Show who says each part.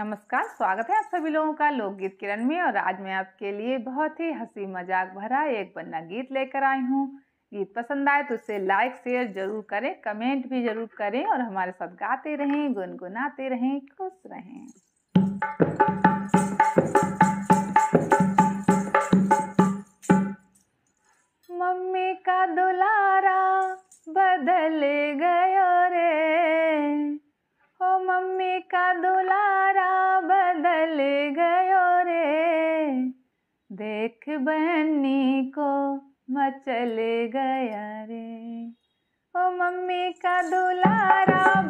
Speaker 1: नमस्कार, स्वागत है आप सभी लोगों का लोकगीत किरण में और आज मैं आपके लिए बहुत ही हँसी मज़ाक भरा एक बन्ना गीत लेकर आई हूँ। गीत पसंद आए तो उसे लाइक शेयर ज़रूर करें कमेंट भी ज़रूर करें और हमारे साथ गाते रहें, गुनगुनाते रहें, खुश रहें। मम्मी का दुलारा बदल गयो रे। देख बहनी को मचल गया रे। ओ मम्मी का दुलारा